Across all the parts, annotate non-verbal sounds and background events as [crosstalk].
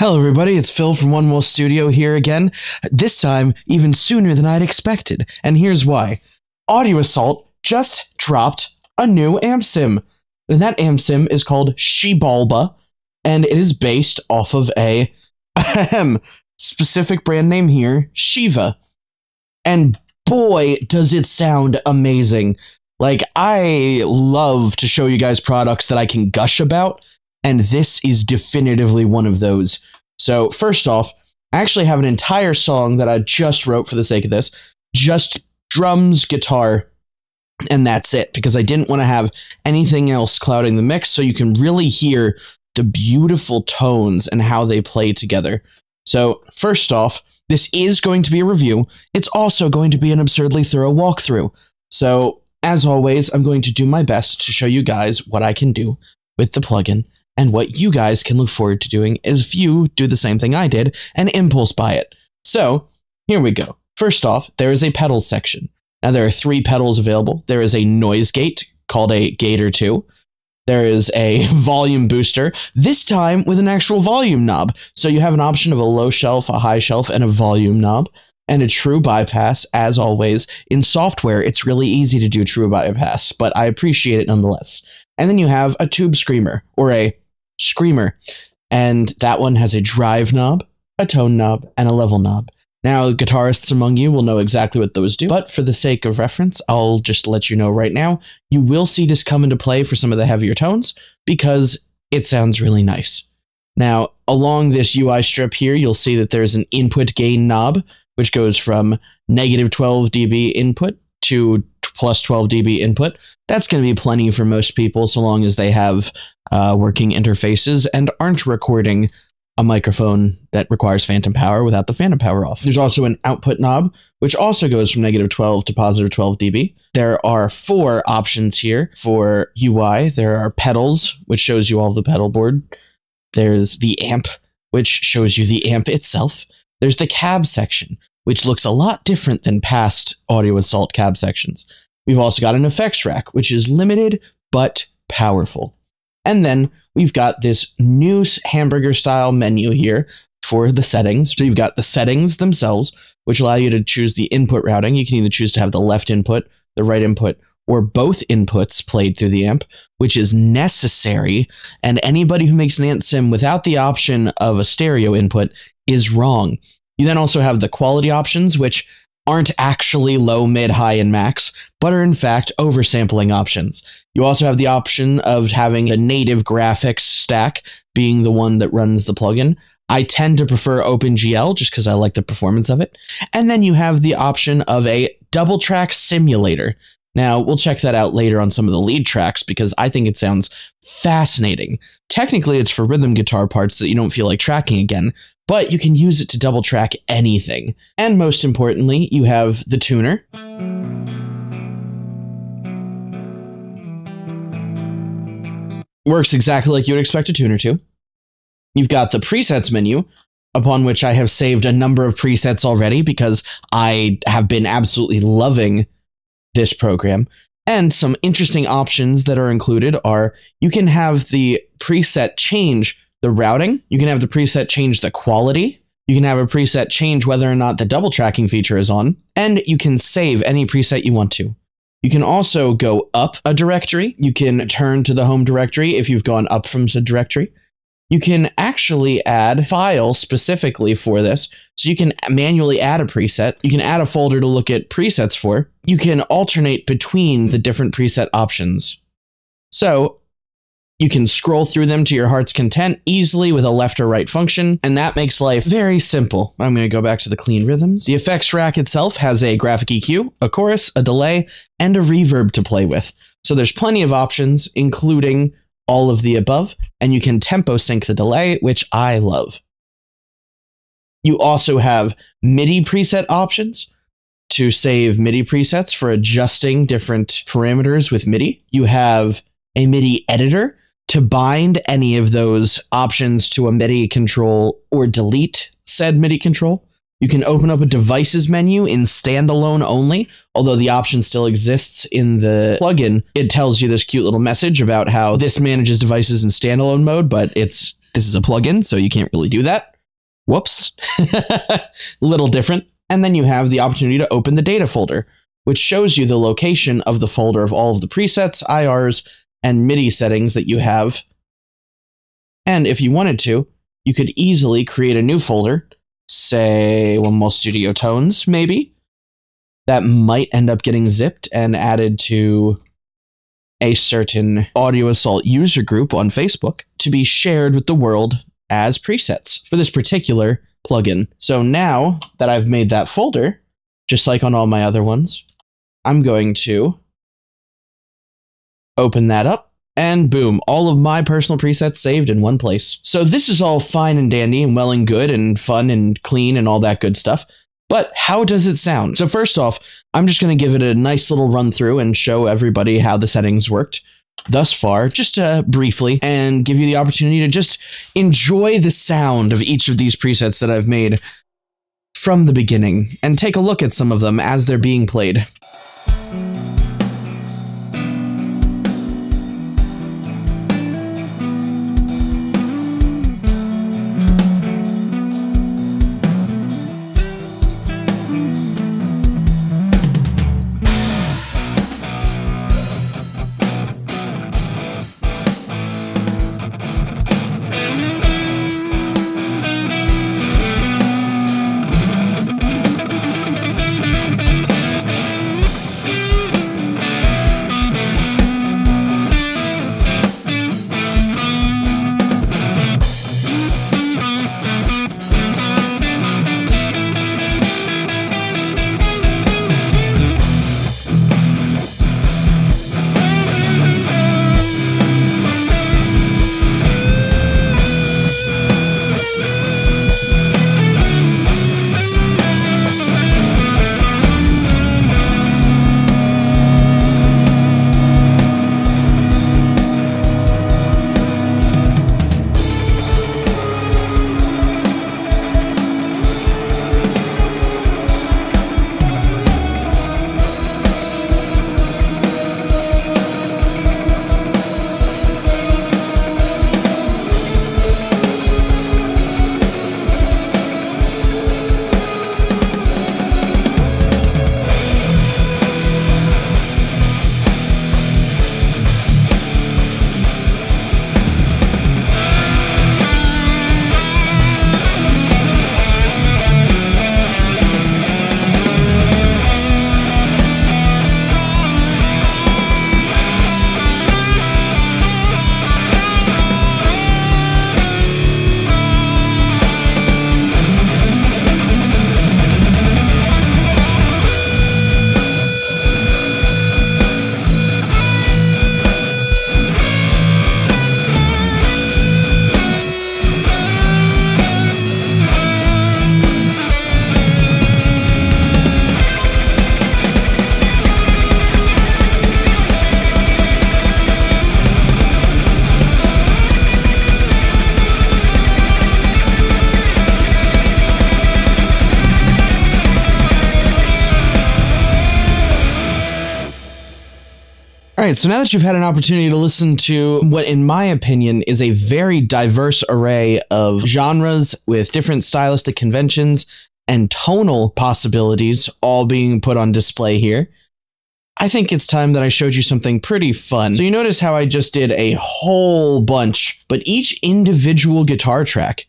Hello, everybody. It's Phil from One Wall Studio here again. This time, even sooner than I'd expected. And here's why Audio Assault just dropped a new amp sim. And that amp sim is called Shibalba, and it is based off of a specific brand name here, Shiva. And boy, does it sound amazing. Like, I love to show you guys products that I can gush about and this is definitively one of those. So, first off, I actually have an entire song that I just wrote for the sake of this, just drums, guitar, and that's it, because I didn't want to have anything else clouding the mix, so you can really hear the beautiful tones and how they play together. So, first off, this is going to be a review. It's also going to be an absurdly thorough walkthrough. So, as always, I'm going to do my best to show you guys what I can do with the plugin and what you guys can look forward to doing is if you do the same thing I did and impulse buy it. So, here we go. First off, there is a pedal section. Now, there are three pedals available. There is a noise gate called a Gator 2. There is a [laughs] volume booster, this time with an actual volume knob. So you have an option of a low shelf, a high shelf, and a volume knob and a true bypass, as always. In software, it's really easy to do true bypass, but I appreciate it nonetheless. And then you have a tube screamer, or a Screamer. And that one has a drive knob, a tone knob, and a level knob. Now, guitarists among you will know exactly what those do, but for the sake of reference, I'll just let you know right now, you will see this come into play for some of the heavier tones because it sounds really nice. Now, along this UI strip here, you'll see that there's an input gain knob, which goes from negative 12 dB input to plus 12 dB input. That's going to be plenty for most people so long as they have uh, working interfaces and aren't recording a microphone that requires phantom power without the phantom power off. There's also an output knob, which also goes from negative 12 to positive 12 dB. There are four options here for UI. There are pedals, which shows you all the pedal board. There's the amp, which shows you the amp itself. There's the cab section, which looks a lot different than past Audio Assault cab sections. We've also got an effects rack, which is limited but powerful. And then we've got this new hamburger style menu here for the settings. So you've got the settings themselves, which allow you to choose the input routing. You can either choose to have the left input, the right input, or both inputs played through the amp, which is necessary. And anybody who makes an amp sim without the option of a stereo input is wrong. You then also have the quality options, which aren't actually low, mid, high, and max, but are in fact oversampling options. You also have the option of having a native graphics stack being the one that runs the plugin. I tend to prefer OpenGL just because I like the performance of it. And then you have the option of a double track simulator. Now, we'll check that out later on some of the lead tracks because I think it sounds fascinating. Technically, it's for rhythm guitar parts that you don't feel like tracking again, but you can use it to double track anything. And most importantly, you have the tuner. Works exactly like you would expect a tuner to. You've got the presets menu, upon which I have saved a number of presets already because I have been absolutely loving this program. And some interesting options that are included are you can have the preset change the routing. You can have the preset change the quality. You can have a preset change whether or not the double tracking feature is on. And you can save any preset you want to. You can also go up a directory. You can turn to the home directory if you've gone up from said directory. You can actually add file specifically for this. So you can manually add a preset. You can add a folder to look at presets for. You can alternate between the different preset options. So you can scroll through them to your heart's content easily with a left or right function, and that makes life very simple. I'm going to go back to the clean rhythms. The effects rack itself has a graphic EQ, a chorus, a delay, and a reverb to play with. So there's plenty of options, including all of the above, and you can tempo sync the delay, which I love. You also have MIDI preset options to save MIDI presets for adjusting different parameters with MIDI. You have a MIDI editor to bind any of those options to a MIDI control or delete said MIDI control. You can open up a devices menu in standalone only, although the option still exists in the plugin. It tells you this cute little message about how this manages devices in standalone mode, but it's This is a plugin, so you can't really do that. Whoops. [laughs] Little different. And then you have the opportunity to open the data folder, which shows you the location of the folder of all of the presets, IRs, and MIDI settings that you have. And if you wanted to, you could easily create a new folder, say One Studio Tones, maybe, that might end up getting zipped and added to a certain Audio Assault user group on Facebook to be shared with the world as presets for this particular plugin. So now that I've made that folder, just like on all my other ones, I'm going to open that up and boom, all of my personal presets saved in one place. So this is all fine and dandy and well and good and fun and clean and all that good stuff. But how does it sound? So first off, I'm just going to give it a nice little run through and show everybody how the settings worked thus far, just uh, briefly, and give you the opportunity to just enjoy the sound of each of these presets that I've made from the beginning and take a look at some of them as they're being played. Right, so now that you've had an opportunity to listen to what, in my opinion, is a very diverse array of genres with different stylistic conventions and tonal possibilities all being put on display here, I think it's time that I showed you something pretty fun. So you notice how I just did a whole bunch, but each individual guitar track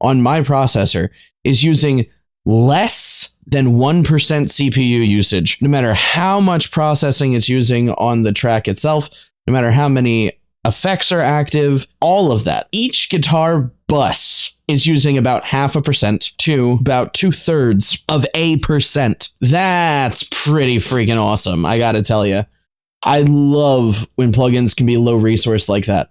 on my processor is using less than 1% CPU usage, no matter how much processing it's using on the track itself, no matter how many effects are active, all of that. Each guitar bus is using about half a percent to about two thirds of a percent. That's pretty freaking awesome, I gotta tell you. I love when plugins can be low resource like that.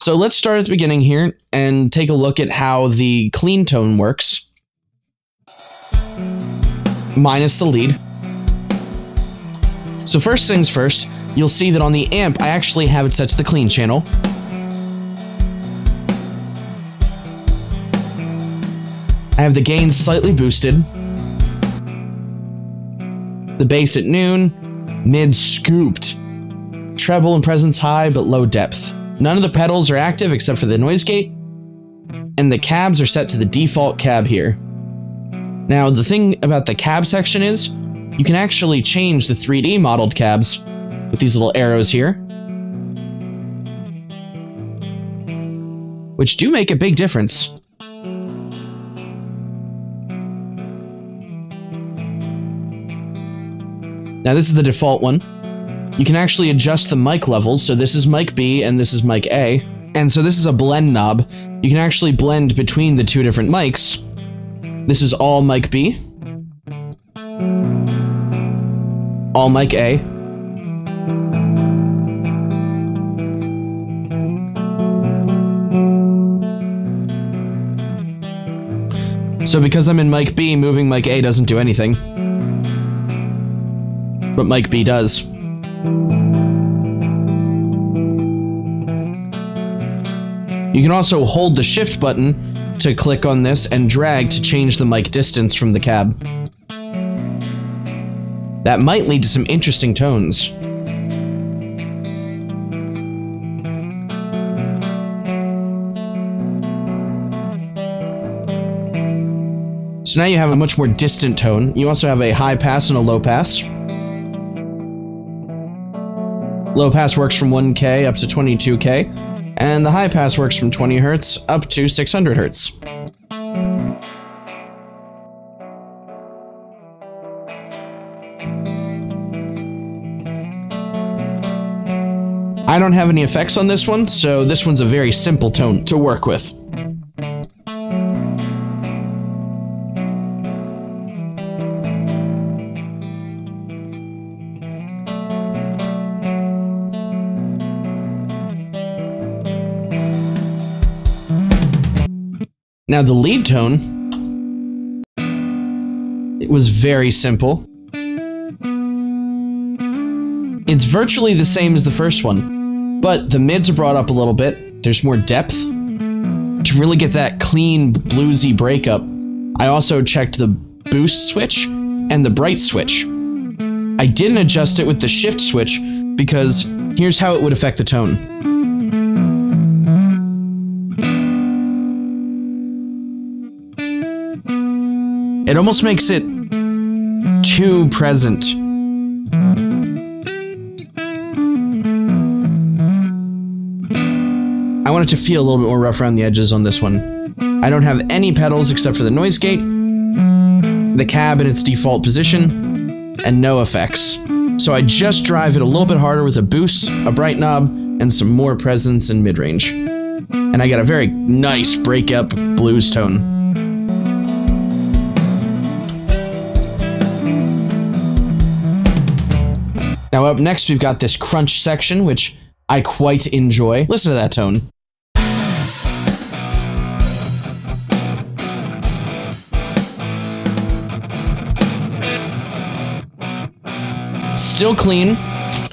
So let's start at the beginning here and take a look at how the clean tone works minus the lead. So first things first, you'll see that on the amp, I actually have it set to the clean channel. I have the gain slightly boosted. The bass at noon, mid scooped. Treble and presence high, but low depth. None of the pedals are active except for the noise gate. and the cabs are set to the default cab here. Now, the thing about the cab section is, you can actually change the 3D modeled cabs with these little arrows here. Which do make a big difference. Now this is the default one. You can actually adjust the mic levels, so this is mic B and this is mic A. And so this is a blend knob. You can actually blend between the two different mics. This is all mic B. All mic A. So because I'm in mic B, moving mic A doesn't do anything. But mic B does. You can also hold the shift button to click on this and drag to change the mic distance from the cab. That might lead to some interesting tones. So now you have a much more distant tone. You also have a high pass and a low pass. Low pass works from 1K up to 22K, and the high pass works from 20 Hz up to 600 Hz. I don't have any effects on this one, so this one's a very simple tone to work with. Now the lead tone, it was very simple. It's virtually the same as the first one, but the mids are brought up a little bit. There's more depth. To really get that clean, bluesy breakup, I also checked the boost switch and the bright switch. I didn't adjust it with the shift switch because here's how it would affect the tone. It almost makes it too present. I want it to feel a little bit more rough around the edges on this one. I don't have any pedals except for the noise gate, the cab in its default position, and no effects. So I just drive it a little bit harder with a boost, a bright knob, and some more presence and mid-range. And I get a very nice breakup blues tone. Now up next, we've got this crunch section, which I quite enjoy. Listen to that tone. Still clean,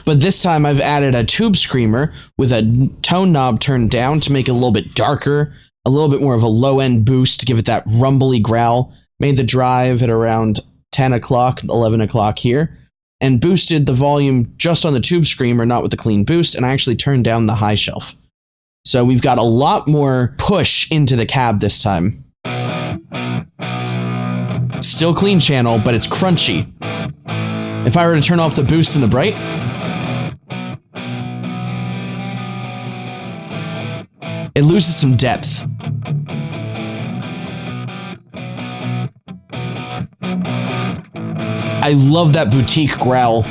but this time I've added a tube screamer with a tone knob turned down to make it a little bit darker, a little bit more of a low end boost to give it that rumbly growl. Made the drive at around 10 o'clock, 11 o'clock here and boosted the volume just on the tube screamer, not with the clean boost, and I actually turned down the high shelf. So we've got a lot more push into the cab this time. Still clean channel, but it's crunchy. If I were to turn off the boost and the bright, it loses some depth. I love that boutique growl.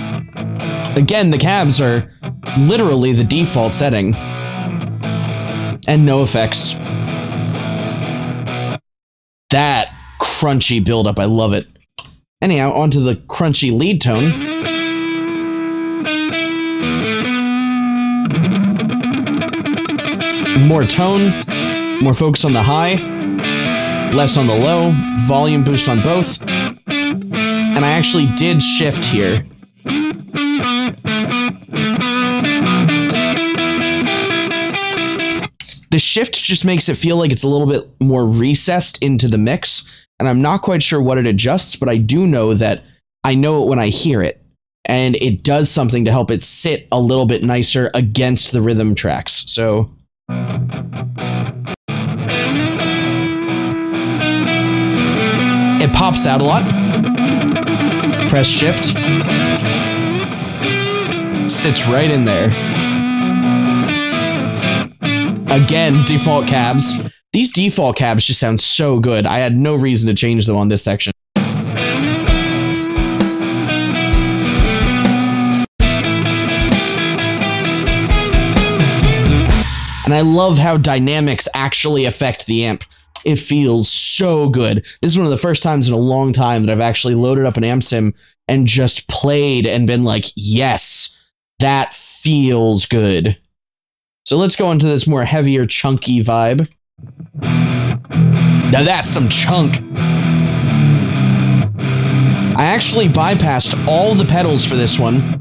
Again, the cabs are literally the default setting. And no effects. That crunchy buildup, I love it. Anyhow, onto the crunchy lead tone. More tone, more focus on the high, less on the low, volume boost on both, and I actually did shift here. The shift just makes it feel like it's a little bit more recessed into the mix, and I'm not quite sure what it adjusts, but I do know that I know it when I hear it, and it does something to help it sit a little bit nicer against the rhythm tracks. So It pops out a lot. Press shift. Sits right in there. Again, default cabs. These default cabs just sound so good. I had no reason to change them on this section. And I love how dynamics actually affect the amp. It feels so good. This is one of the first times in a long time that I've actually loaded up an amp sim and just played and been like, yes, that feels good. So let's go into this more heavier, chunky vibe. Now that's some chunk. I actually bypassed all the pedals for this one,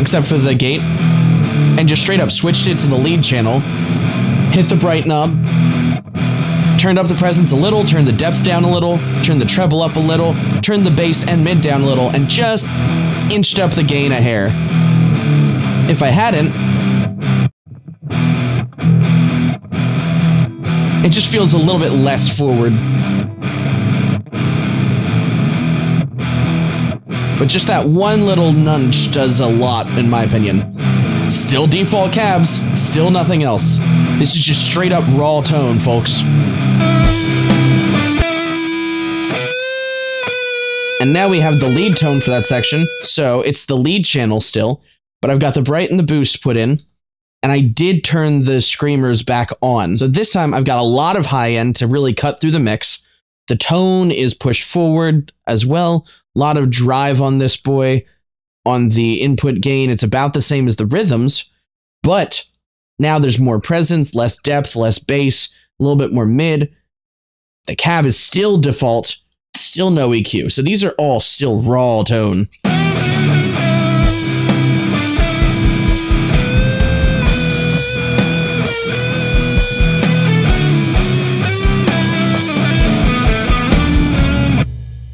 except for the gate and just straight up switched it to the lead channel, hit the bright knob, turned up the presence a little, turned the depth down a little, turned the treble up a little, turned the bass and mid down a little, and just inched up the gain a hair. If I hadn't, it just feels a little bit less forward. But just that one little nudge does a lot, in my opinion. Still default cabs, still nothing else. This is just straight up raw tone, folks. And now we have the lead tone for that section, so it's the lead channel still, but I've got the bright and the boost put in, and I did turn the screamers back on. So this time I've got a lot of high end to really cut through the mix. The tone is pushed forward as well, a lot of drive on this boy on the input gain, it's about the same as the rhythms, but now there's more presence, less depth, less bass, a little bit more mid. The cab is still default, still no EQ. So these are all still raw tone.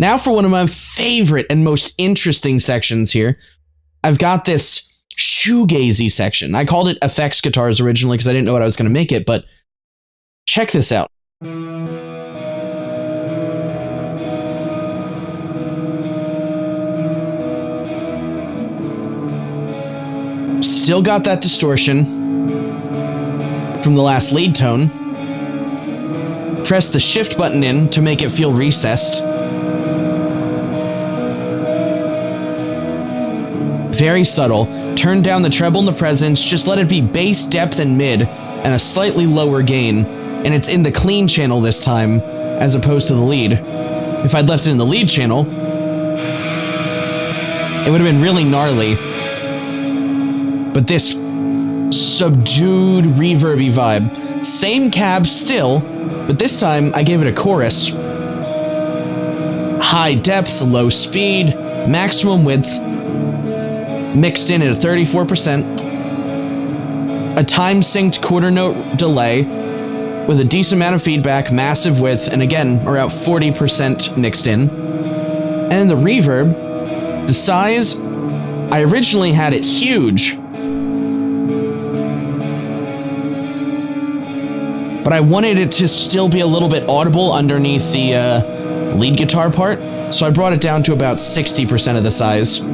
Now for one of my favorite and most interesting sections here. I've got this shoegazy section. I called it effects guitars originally because I didn't know what I was going to make it, but check this out. Still got that distortion from the last lead tone. Press the shift button in to make it feel recessed. very subtle. Turn down the treble in the presence, just let it be bass, depth, and mid, and a slightly lower gain. And it's in the clean channel this time, as opposed to the lead. If I'd left it in the lead channel, it would have been really gnarly. But this subdued, reverby vibe. Same cab still, but this time I gave it a chorus. High depth, low speed, maximum width, mixed in at a 34%, a time synced quarter note delay with a decent amount of feedback, massive width, and again, around 40% mixed in. And the reverb, the size, I originally had it huge. But I wanted it to still be a little bit audible underneath the uh, lead guitar part, so I brought it down to about 60% of the size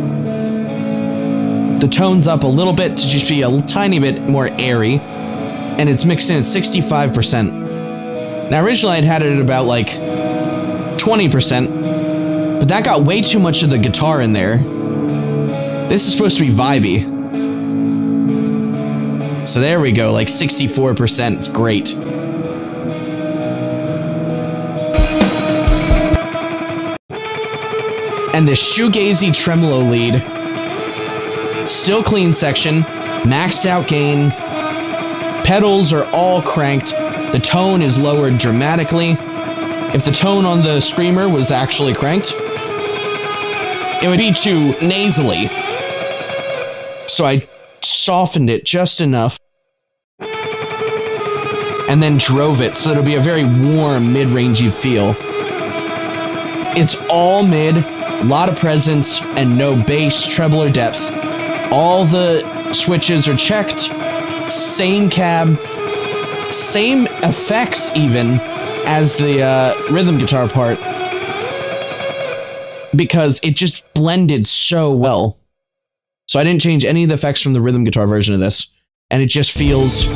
the tone's up a little bit to just be a tiny bit more airy, and it's mixed in at 65%. Now, originally I'd had it at about like 20%, but that got way too much of the guitar in there. This is supposed to be vibey. So there we go, like 64%. It's great. And the shoegazy tremolo lead Still clean section, maxed out gain. Pedals are all cranked. The tone is lowered dramatically. If the tone on the Screamer was actually cranked, it would be too nasally. So I softened it just enough and then drove it so it'll be a very warm mid-rangey feel. It's all mid, a lot of presence, and no bass, treble, or depth. All the switches are checked. Same cab. Same effects, even, as the uh, rhythm guitar part. because it just blended so well. So I didn't change any of the effects from the rhythm guitar version of this, and it just feels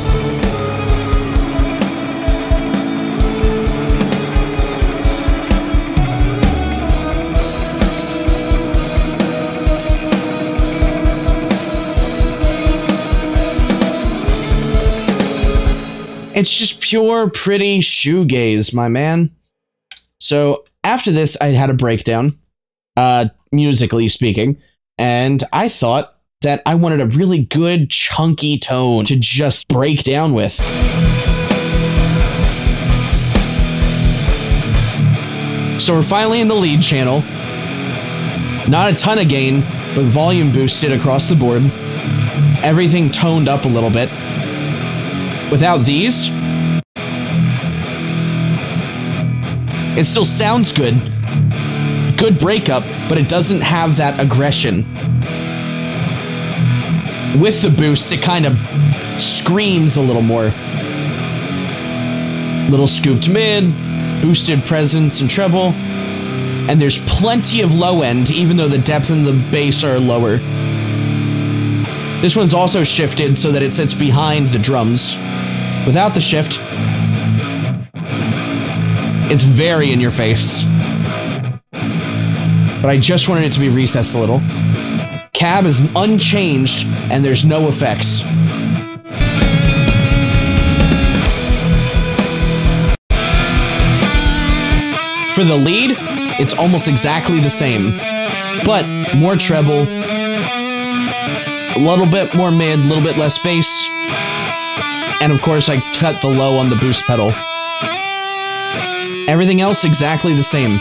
It's just pure pretty shoegaze, my man. So after this, I had a breakdown, uh, musically speaking, and I thought that I wanted a really good chunky tone to just break down with. So we're finally in the lead channel. Not a ton of gain, but volume boosted across the board. Everything toned up a little bit. Without these, it still sounds good. Good breakup, but it doesn't have that aggression. With the boost, it kind of screams a little more. Little scooped mid, boosted presence and treble, and there's plenty of low end, even though the depth and the bass are lower. This one's also shifted so that it sits behind the drums. Without the shift, it's very in your face. But I just wanted it to be recessed a little. Cab is unchanged, and there's no effects. For the lead, it's almost exactly the same, but more treble, a little bit more mid, a little bit less bass, and of course, I cut the low on the boost pedal. Everything else exactly the same.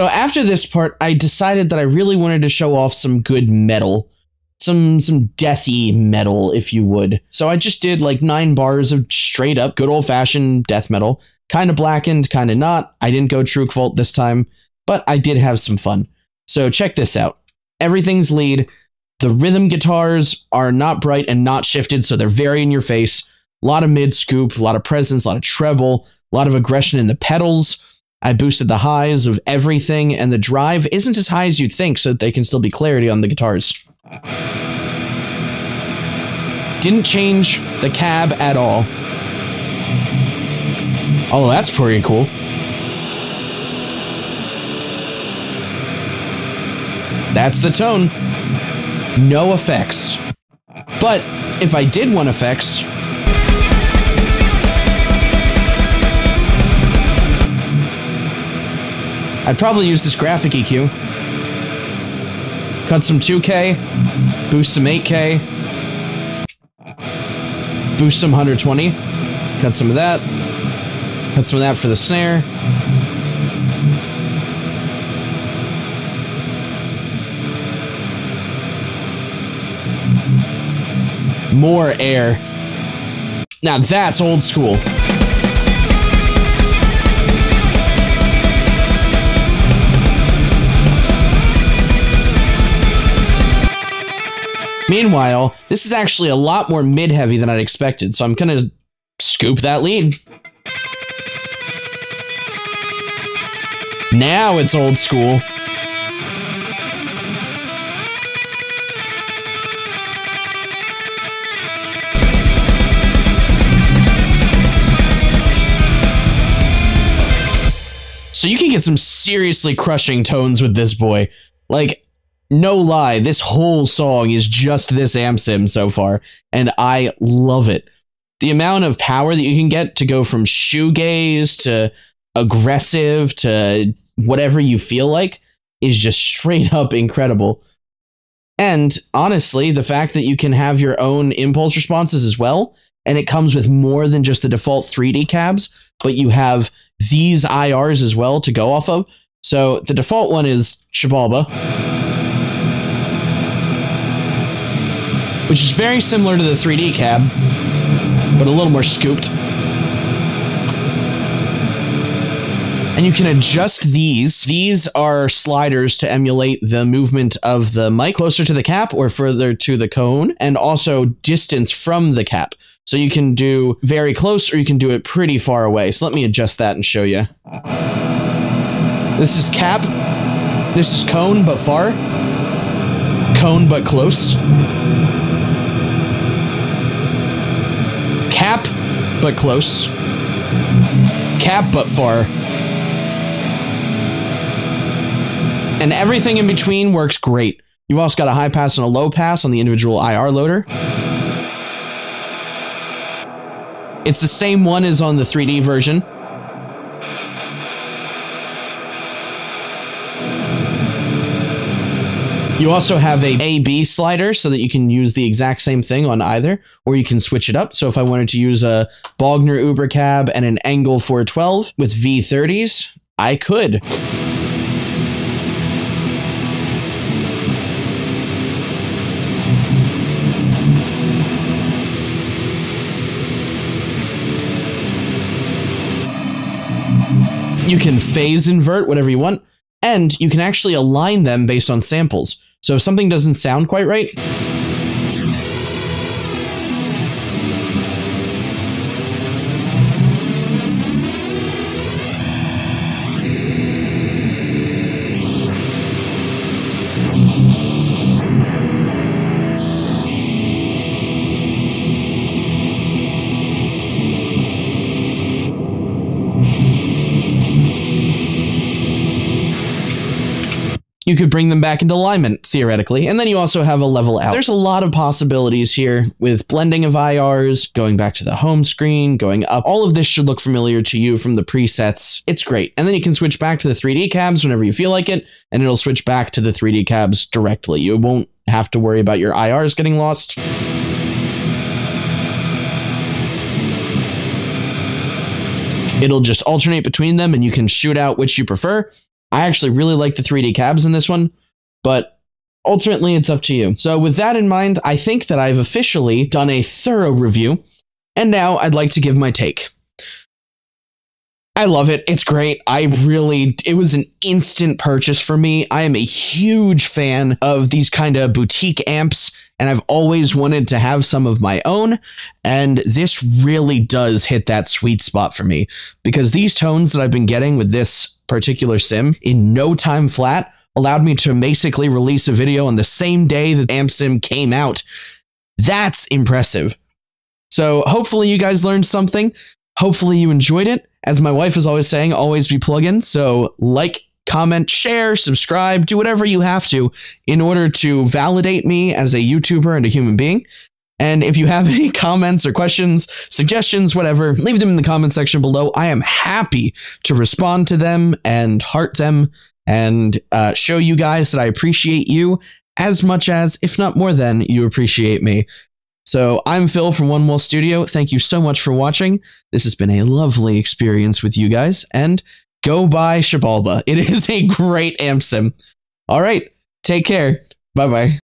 So after this part, I decided that I really wanted to show off some good metal some some deathy metal, if you would. So I just did like nine bars of straight up good old fashioned death metal, kind of blackened, kind of not. I didn't go true vault this time, but I did have some fun. So check this out. Everything's lead. The rhythm guitars are not bright and not shifted, so they're very in your face. A lot of mid scoop, a lot of presence, a lot of treble, a lot of aggression in the pedals. I boosted the highs of everything, and the drive isn't as high as you'd think, so they can still be clarity on the guitars. Didn't change the cab at all. Oh, that's pretty cool. That's the tone. No effects. But if I did want effects, I'd probably use this graphic EQ. Cut some 2K, boost some 8K, boost some 120, cut some of that, cut some of that for the snare. More air. Now that's old school. Meanwhile, this is actually a lot more mid-heavy than I'd expected, so I'm gonna scoop that lead. Now it's old school. So you can get some seriously crushing tones with this boy. Like, no lie, this whole song is just this amp sim so far, and I love it. The amount of power that you can get to go from shoegaze to aggressive to whatever you feel like is just straight [laughs] up incredible. And honestly, the fact that you can have your own impulse responses as well, and it comes with more than just the default 3D cabs, but you have these IRs as well to go off of. So the default one is Shibalba. Which is very similar to the 3D cab, but a little more scooped. And you can adjust these. These are sliders to emulate the movement of the mic closer to the cap or further to the cone, and also distance from the cap. So you can do very close or you can do it pretty far away. So let me adjust that and show you. This is cap. This is cone, but far. Cone, but close. Cap, but close. Cap, but far. And everything in between works great. You've also got a high pass and a low pass on the individual IR loader. It's the same one as on the 3D version. You also have a A-B slider so that you can use the exact same thing on either, or you can switch it up. So if I wanted to use a Bogner Uber cab and an ENGL 412 with V30s, I could. You can phase invert whatever you want, and you can actually align them based on samples. So if something doesn't sound quite right, you could bring them back into alignment, theoretically. And then you also have a level out. There's a lot of possibilities here with blending of IRs, going back to the home screen, going up. All of this should look familiar to you from the presets. It's great. And then you can switch back to the 3D cabs whenever you feel like it, and it'll switch back to the 3D cabs directly. You won't have to worry about your IRs getting lost. It'll just alternate between them and you can shoot out which you prefer. I actually really like the 3D cabs in this one, but ultimately it's up to you. So with that in mind, I think that I've officially done a thorough review, and now I'd like to give my take. I love it. It's great. I really, it was an instant purchase for me. I am a huge fan of these kind of boutique amps, and I've always wanted to have some of my own. And this really does hit that sweet spot for me because these tones that I've been getting with this particular sim in no time flat allowed me to basically release a video on the same day that Amp Sim came out. That's impressive. So hopefully you guys learned something. Hopefully you enjoyed it. As my wife is always saying, always be plugging. So like, comment, share, subscribe, do whatever you have to in order to validate me as a YouTuber and a human being. And if you have [laughs] any comments or questions, suggestions, whatever, leave them in the comment section below. I am happy to respond to them and heart them and uh, show you guys that I appreciate you as much as, if not more than, you appreciate me. So I'm Phil from One Wall Studio. Thank you so much for watching. This has been a lovely experience with you guys, and go buy Shibalba. It [laughs] is a great amp sim. All right, take care. Bye bye.